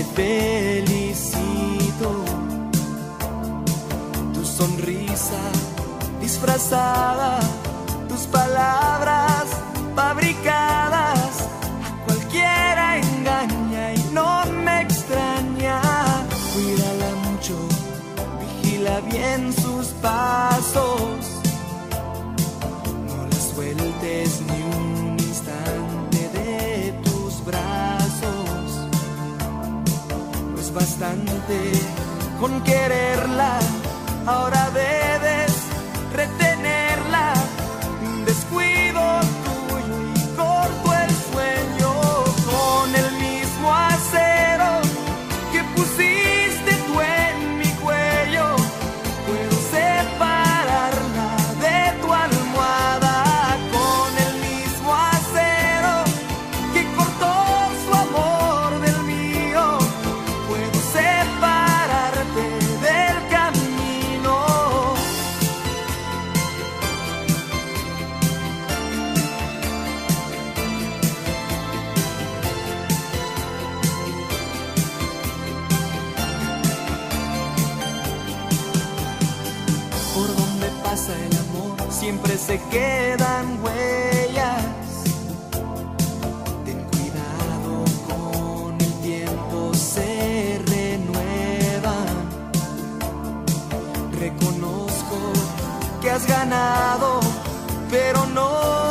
te felicito. Tu sonrisa disfrazada, tus palabras fabricadas, a cualquiera engaña y no me extraña. Cuídala mucho, vigila bien sus pasos bastante con quererla, ahora debes retener pasa el amor, siempre se quedan huellas. Ten cuidado con el tiempo, se renueva. Reconozco que has ganado, pero no.